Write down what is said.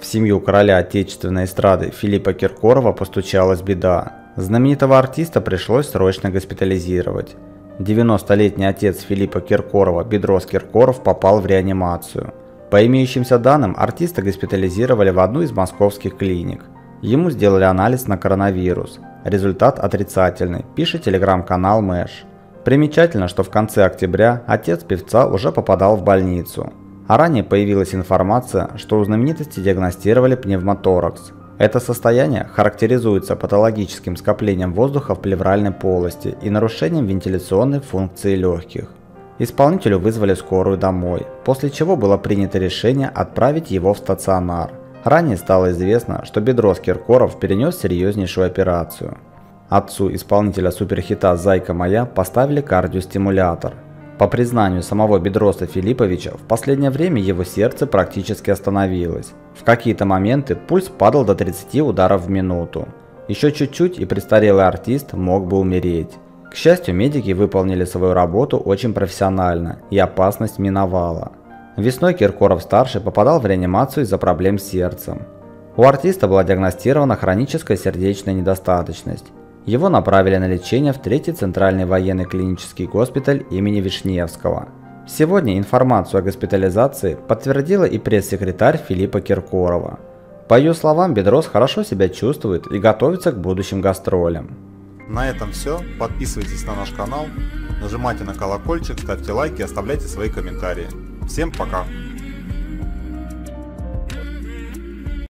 В семью короля отечественной эстрады Филиппа Киркорова постучалась беда. Знаменитого артиста пришлось срочно госпитализировать. 90-летний отец Филиппа Киркорова, Бедрос Киркоров, попал в реанимацию. По имеющимся данным, артиста госпитализировали в одну из московских клиник. Ему сделали анализ на коронавирус. Результат отрицательный, пишет телеграм-канал Мэш. Примечательно, что в конце октября отец певца уже попадал в больницу. А ранее появилась информация, что у знаменитости диагностировали пневмоторакс. Это состояние характеризуется патологическим скоплением воздуха в плевральной полости и нарушением вентиляционной функции легких. Исполнителю вызвали скорую домой, после чего было принято решение отправить его в стационар. Ранее стало известно, что Бедрос Киркоров перенес серьезнейшую операцию. Отцу исполнителя суперхита «Зайка моя» поставили кардиостимулятор – по признанию самого Бедроса Филипповича, в последнее время его сердце практически остановилось. В какие-то моменты пульс падал до 30 ударов в минуту. Еще чуть-чуть и престарелый артист мог бы умереть. К счастью, медики выполнили свою работу очень профессионально, и опасность миновала. Весной Киркоров-старший попадал в реанимацию из-за проблем с сердцем. У артиста была диагностирована хроническая сердечная недостаточность. Его направили на лечение в Третий Центральный военный клинический госпиталь имени Вишневского. Сегодня информацию о госпитализации подтвердила и пресс-секретарь Филиппа Киркорова. По ее словам, Бедрос хорошо себя чувствует и готовится к будущим гастролям. На этом все. Подписывайтесь на наш канал, нажимайте на колокольчик, ставьте лайки, оставляйте свои комментарии. Всем пока!